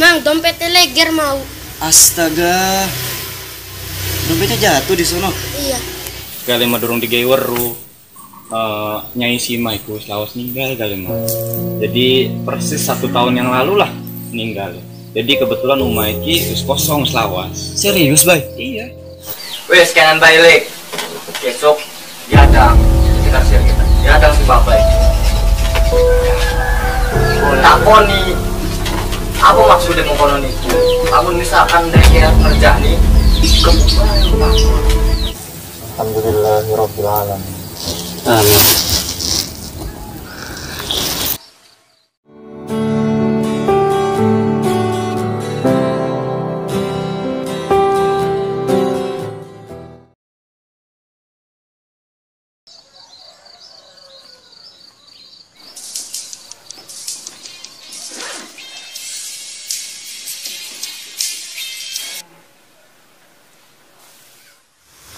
Mang, dompetnya leger mau. Astaga. Dompetnya jatuh di sono. Iya. Kali mah dorong di weru. Eh, Nyai Sima iku selawas ninggal kali mah. Jadi persis satu tahun yang lalu lah ninggal. Jadi kebetulan rumah iki wis kosong selawas. Serius, Bay? Iya. Wes kanan balik. Besok diadang sekitar sini kita. Diadang si bapak ini. Apa maksudnya mau kono nih? Kamu misalkan dari kerja nih. Kebuka Alhamdulillahirabbil alamin. Amin.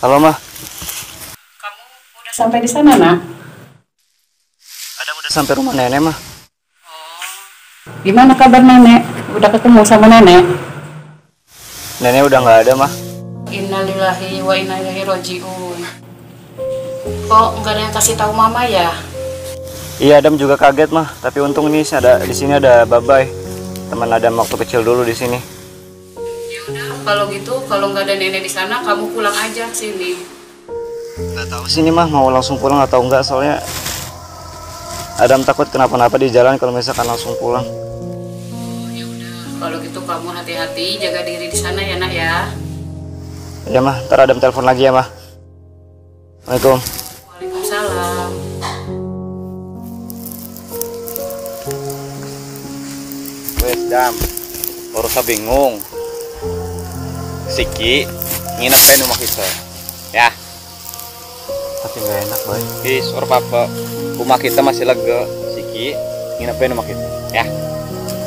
Halo, Mah. Udah sampai di sana, nak? Adam udah sampai rumah nenek, Mah. Gimana kabar nenek? Udah ketemu sama nenek? Nenek udah nggak ada, Mah. Innalillahi wa inna ilaihi rojiun. Kok nggak ada yang kasih tahu mama ya? Iya, Adam juga kaget, Mah. Tapi untung nih ada di sini ada Babai. Teman Adam waktu kecil dulu di sini. Ya kalau gitu kalau nggak ada nenek di sana, kamu pulang aja ke sini. Nggak tahu sini mah mau langsung pulang atau enggak soalnya Adam takut kenapa-napa di jalan kalau misalkan langsung pulang. Ya udah, kalau gitu kamu hati-hati, jaga diri di sana ya nak ya. Ya mah, ntar Adam telepon lagi ya mah. Waalaikumsalam. Waalaikumsalam. Wes dam. Orosa bingung. Siki nginep di rumah kita. Ya. Tapi nggak enak, Boy. Is, or papa. Rumah kita masih lega. Siki nginep di rumah kita. Ya.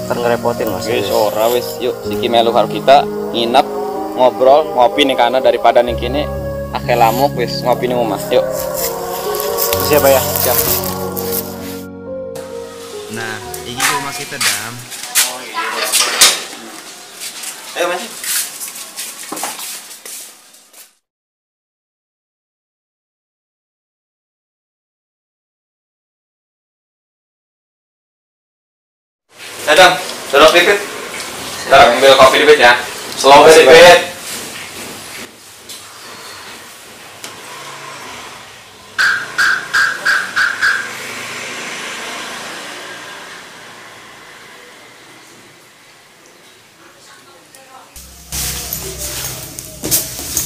Ntar ngerepotin mas. Wis ora wis yuk Siki melu karo kita nginep ngobrol ngopi nih karena daripada nih kini akeh lamuk wis ngopi nih rumah. Yuk. Siapa ya? Siap. Nah, ini rumah kita dam. Ayo Mas. Duduk dikit. Ntar ambil kopi dikit ya. Slow dikit.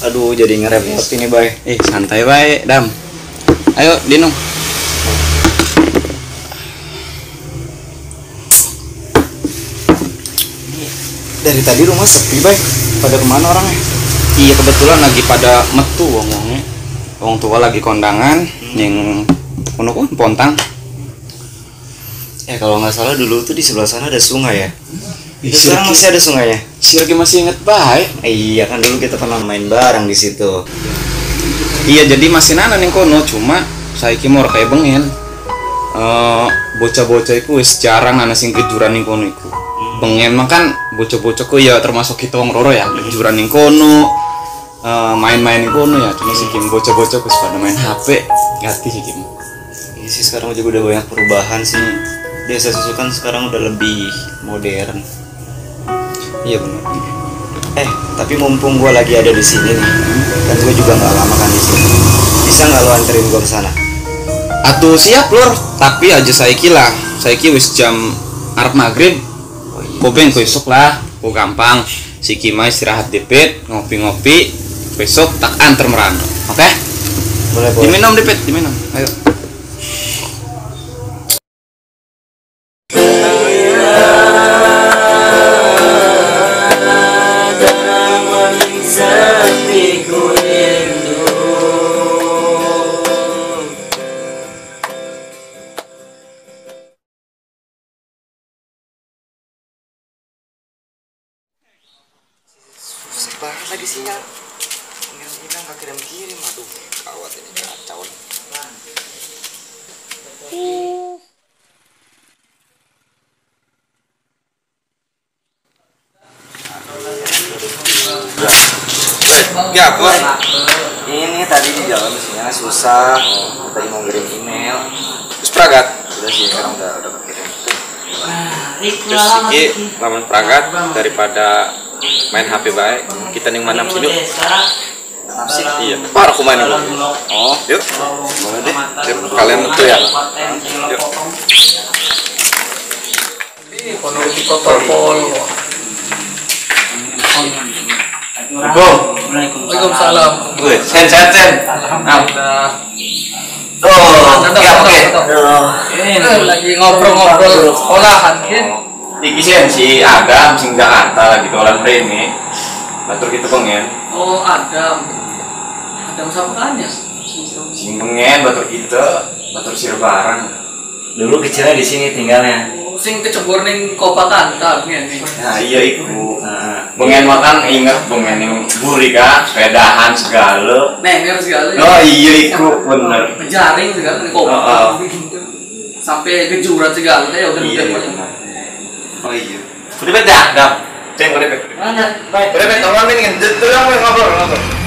Aduh, jadi ngerepotin nih, Boy. Eh, santai baik, Dam. Ayo, Dinung. Dari tadi rumah sepi, Boy. Pada ke mana orangnya? Iya, kebetulan lagi pada metu wong-wongnya. Wong tua lagi kondangan, yang kuno kun pontang. Ya kalau nggak salah dulu tuh di sebelah sana ada sungai ya. Itu sekarang Sirki. masih ada sungainya. Si Riki masih inget baik. Eh, iya kan dulu kita pernah main bareng di situ. Iya jadi masih nana nih kono cuma saya mau kayak bengen. Eh bocah-bocah wis jarang ana sing kejuran ning kono iku. Bengen mah kan bocah-bocah ku ya termasuk kita wong loro ya kejuran ning kono. eh, main-main ning kono ya cuma sih Kim bocah-bocah wis pada main HP ganti sih Kim. Iya sih sekarang juga udah banyak perubahan sih. Desa susu kan sekarang udah lebih modern. Iya benar. Eh, tapi mumpung gua lagi ada di sini nih, kan gue juga nggak lama kan di sini. Bisa nggak lo anterin gua ke sana? Atuh siap lur, tapi aja saya kira saya wis jam Arab maghrib. Kopeng besok lah, ku gampang. Si Kima istirahat dipit, ngopi-ngopi, besok tak anter merano. Oke? Boleh boleh. Diminum dipit, diminum. Ayo. Sinyalnya susah. Tadi mau ngirim email. Terus pragat. Udah sih sekarang udah udah kekirim. Terus iki lamun pragat daripada main HP baik. Kita ning mana sini? Sih. Iya. Parah aku main dulu. Oh, Yuk. boleh deh. Yuk, kalian tuh ya. Yuk. Kono di protokol. Waalaikumsalam. Wih, sen sen sen. Alhamdulillah. Oh, ya oke. Ini lagi ngobrol-ngobrol sekolahan kan. Iki sih si Adam sing Jakarta lagi dolan rene. Batur gitu pengen. Oh, Adam. Adam siapa kan ya? Sing pengen batur gitu. Batur sir barang. Dulu kecilnya di sini tinggalnya. Oh, Sing kecebur ning Kopa Kantar nih. Nah, iya iku. Nah, Pengen makan inget pengen yang buri kan, sepedahan segala. Nenger segala. Oh iya iku bener. Menjaring segala ning Kopa. Oh, oh. Sampai kejuran segala ya udah Iya. udah. iya. Oh iya. Udah beda, dam. Ceng udah beda. Mana? Baik. Udah beda, orang ini kan terang ngobrol ngobrol.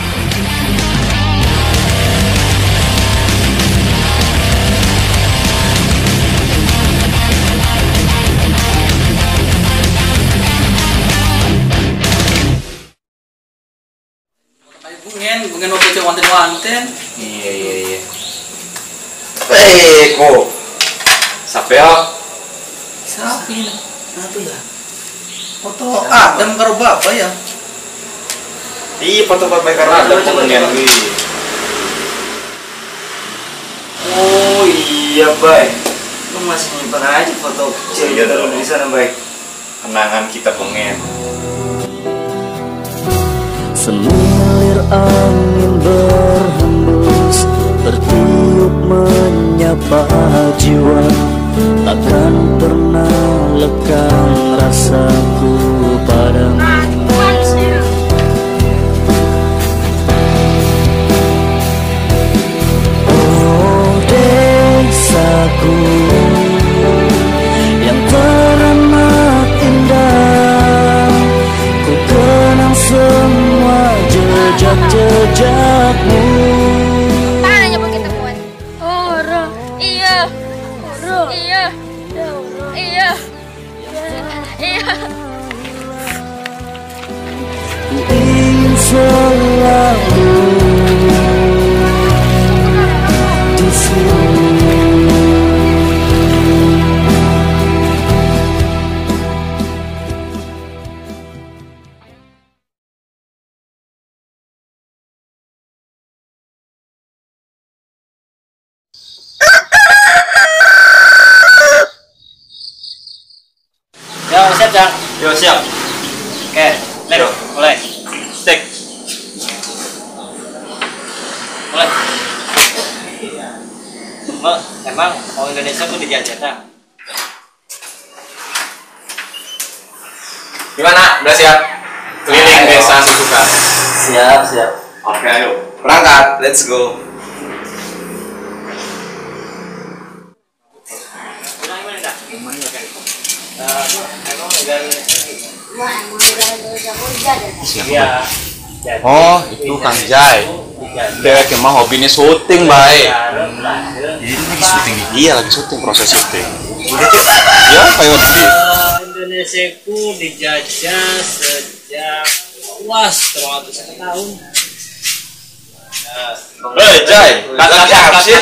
Wanten-wanten. Iya iya iya. Eh, kok. Sampai ya. Siapa ini? Apa ya? Foto Adam karo bapak ya. Iya, foto bapak karena ada pengen. Oh iya baik. Lu masih nyimpan aja foto kecil Iya dulu di sana baik. Kenangan kita pengen. Semilir angin berhembus Bertiup menyapa jiwa Takkan pernah lekang rasaku padamu Yo siap. Oke, Yo. mulai. Stick. Mulai. Mak, emang mau Indonesia tuh dijajah tak? Gimana? Udah siap? Keliling desa Susuka. Siap siap. Oke, ayo. Berangkat. Let's go. Iya. Oh, itu Kang Jai. Dewek emang hobinya syuting, baik. Jadi itu lagi syuting nih. Iya, lagi syuting, proses syuting. Ya, kayak gitu. Indonesia ku dijajah sejak luas 300 tahun. Eh, Jai, lagi apa sih?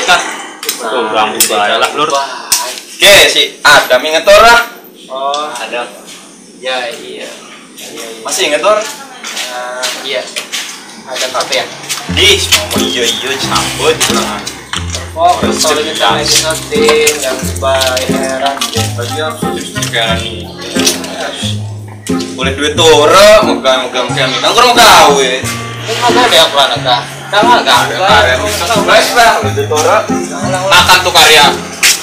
Tuh, ganggu bahaya lah, Lur. Oke, si Adam inget orang. Oh, ada. Ya, iya. Masih inget orang? Eh, iya. Ada kafe ya? Ih, mau iya iya cabut. Oh, kalau kita lagi syuting dan bayaran Bagian sekarang nih. Boleh duit tora, megang-megang kami. Kan kurang gawe. Kan ada ya peran kah? Kan Ada karya lah, duit tora. Makan tuh karya.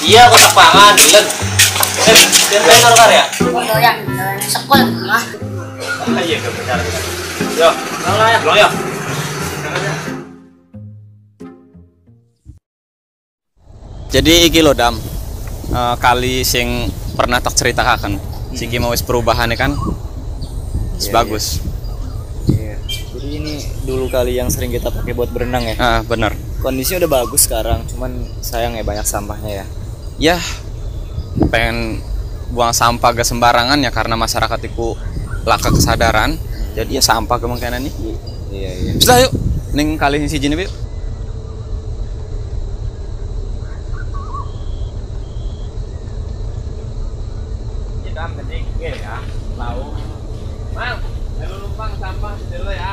Iya, kotak pangan, bilen. Eh, tenor karya. Doyan. Sekolah mah. Iya, benar. Yo, ya, ya. Jadi iki lho Dam. Eh, kali sing pernah tak ceritakan. Sing mau wis perubahan kan. Wis Iya, bagus. Iya. Jadi ini dulu kali yang sering kita pakai buat berenang ya. Ah, benar. Kondisinya udah bagus sekarang, cuman sayang ya banyak sampahnya ya. Ya, pengen buang sampah gak sembarangan ya karena masyarakat itu laka kesadaran. Jadi ya sampah kemungkinan nih. Iya iya. Sudah yuk, ning kali si Jini yuk. Kita penting ya. Lalu. Mang, ayo numpang sampah dulu ya.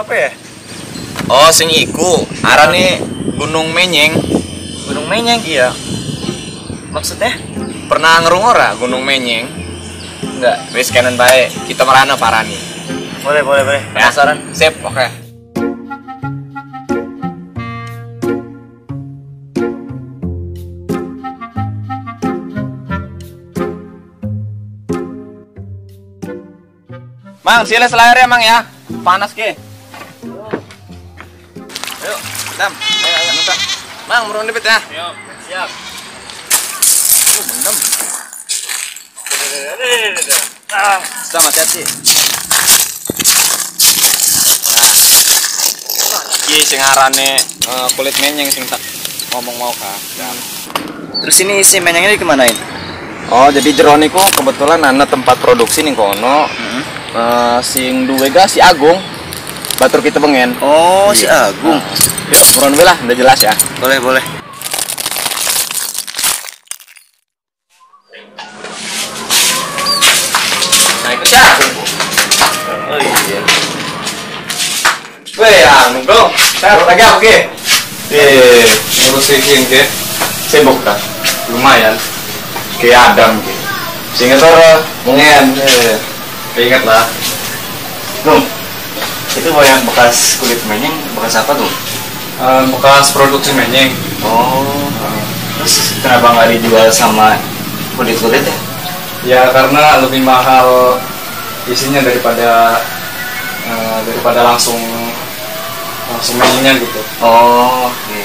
Apa ya? Oh, sing iku arane Gunung Menyeng. Gunung Menyeng iya. Maksudnya? Pernah ngerung ora Gunung Menyeng? Enggak. Wis kanan bae, kita merana parani. Boleh, boleh, boleh. Ya. Penasaran? Sip, oke. Mang, sila selayar ya, Mang ya. Panas ke. Dam. Ayo, ayo, nusa. Mang, murun dipit ya. Ayo, siap. Uh, mendem. Ah, hati-hati. Nah. Iki sing arane eh, kulit menyeng sing tak ngomong mau kah. Terus ini isi menyengnya dikemanain? Oh, jadi jero niku kebetulan ana tempat produksi ning kono. Eh, sing duwe ga si Agung. Batur kita pengen. Oh, si Iya. Agung. Yuk, buruan lah, udah jelas ya. Boleh, boleh. Nah, ikut ya. Oh iya. Weh, anu dong. Saya lagi oke. Eh, ngurusin ke sibuk dah. Lumayan. Kayak Adam gitu. Sehingga tara mungen. Eh, ingat lah. Gung, itu mau yang bekas kulit menyeng, bekas apa tuh? Eh, bekas produksi menyeng. Oh, terus kenapa nggak dijual sama kulit-kulit ya? Ya karena lebih mahal isinya daripada eh, daripada langsung langsung menyengnya gitu. Oh, oke.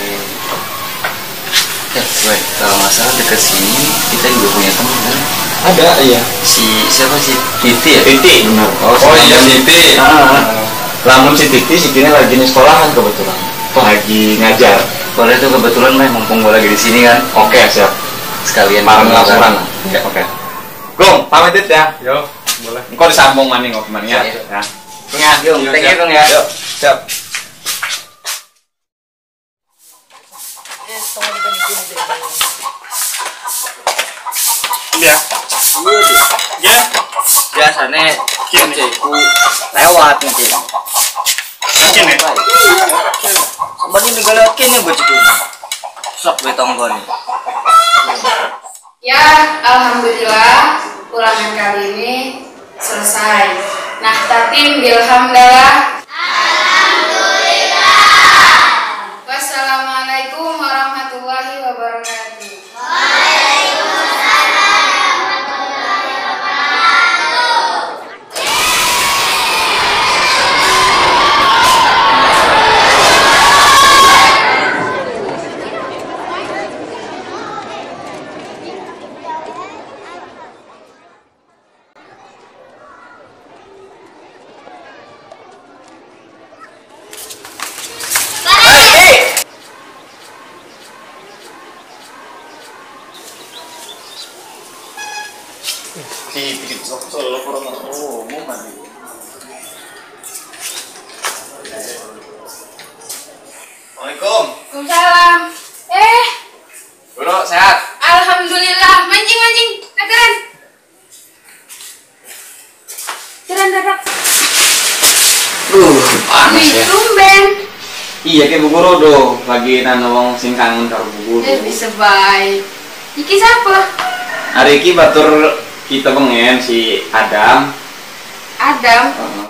Eh, weh, kalau nggak salah dekat sini kita juga punya teman kan? Ada, iya. Si siapa sih? Titi ya? Titi. Benar. Oh, iya Titi. Ah, Lamun si Titi si kini lagi di sekolahan kebetulan. Lagi ngajar. boleh tuh kebetulan mah mumpung gue lagi di sini kan. Oke, siap. Sekalian Bareng kenalan. langsungan. Oke, oke. Gong, pamit ya. Yo, boleh. Engkau disambung maning kok kemarin ya. Ya. Bang ya. Yo, Thank you, ya. Yo, siap. Ya. Ya. Biasanya ku lewat nih. Yakin ya? Bagi negara kini baju Sok betong gue nih. Ya, alhamdulillah ulangan kali ini selesai. Nah, tapi bilhamdulillah. Iya kayak Bu Guru do, lagi nana wong sing kangen karo Bu Guru. Eh, bisa baik. Iki siapa? Hari ini batur kita pengen si Adam. Adam. Heeh.